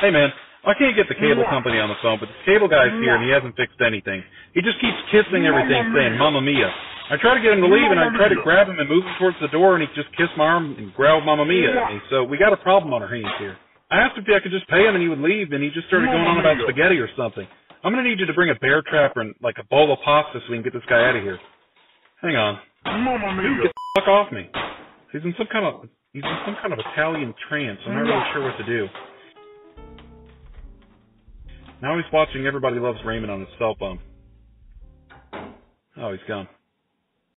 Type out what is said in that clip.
Hey man, I can't get the cable company on the phone, but the cable guy's here and he hasn't fixed anything. He just keeps kissing everything, saying "Mamma Mia." I try to get him to leave, and I try to grab him and move him towards the door, and he just kissed my arm and growled "Mamma Mia" at me. So we got a problem on our hands here. I asked if I could just pay him, and he would leave, and he just started going on about spaghetti or something. I'm gonna need you to bring a bear trap and like a bowl of pasta so we can get this guy out of here. Hang on. Mamma Dude, get the fuck off me. He's in some kind of he's in some kind of Italian trance. I'm not really sure what to do. Now he's watching Everybody Loves Raymond on his cell phone. Oh, he's gone.